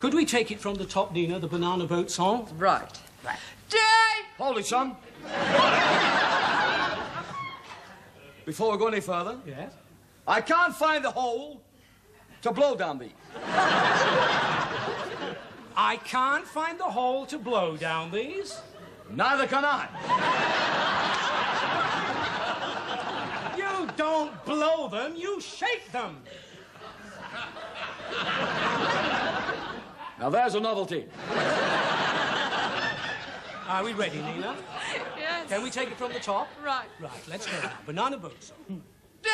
Could we take it from the top, Nina, the banana boat song? Right. Right. Day! Hold it, son. Before we go any further, Yes. I can't find the hole to blow down these. I can't find the hole to blow down these. Neither can I. You don't blow them, you shake them. Now there's a novelty. Are we ready, Nina? Yes. Can we take it from the top? Right. Right, let's go now. Banana boat song. Day!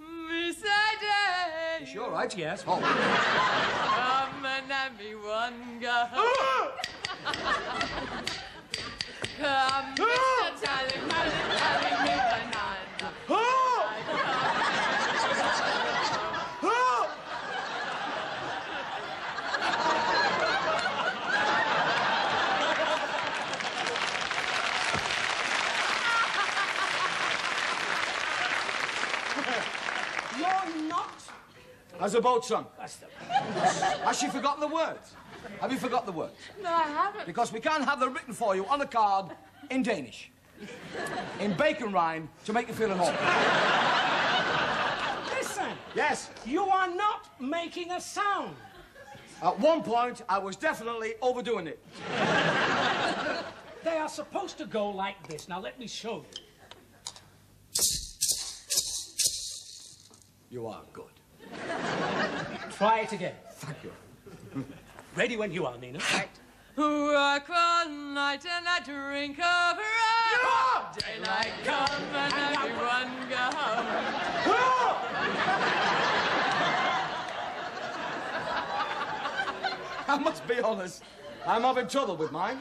We say day! Sure, right? Yes. Oh, Come and have me one go. Come, ah! Mr. Tally, Tally, Tally, me banana. Not. has the boat the... Has she forgotten the words? Have you forgot the words? No, I haven't. Because we can't have them written for you on a card in Danish. In bacon rind to make you feel at home. Listen, Yes, you are not making a sound. at one point I was definitely overdoing it. They are supposed to go like this. Now, let me show you. You are good. Try it again. Thank you. Ready when you are, Nina. Right. Work one night and I drink of rum. Daylight come and everyone go home. I must be honest. I'm having trouble with mine.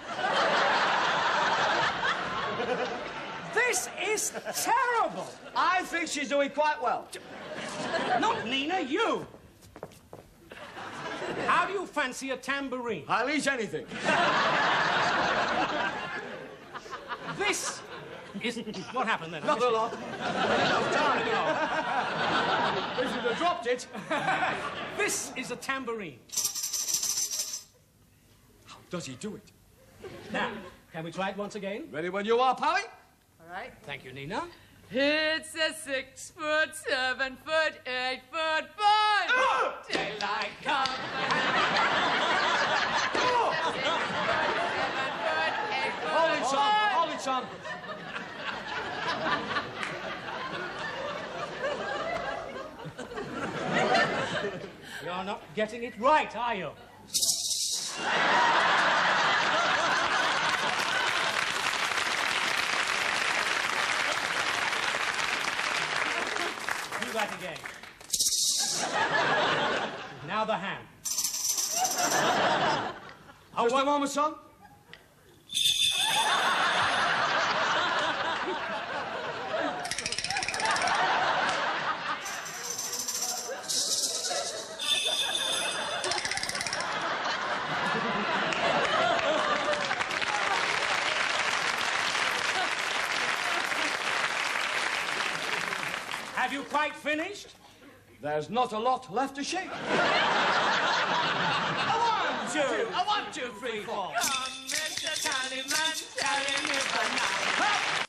This is terrible. I think she's doing quite well. Not Nina, you. How do you fancy a tambourine? I'll eat anything. This is what happened then. Not a lot. Enough time. if you'd have dropped it. This is a tambourine. How does he do it? Now, can we try it once again? Ready when you are, Pally? All right. Thank you, Nina. It's a six foot, seven foot, eight foot five. Ah! Daylight come and seven foot, eight Hold it, son. Hold it, son. You're not getting it right, are you? That again. Now the hand. Just a moment, son. Have you quite finished? There's not a lot left to shake. Two. A one, two, three, four. Come, Mr. Tallyman, tally me banana.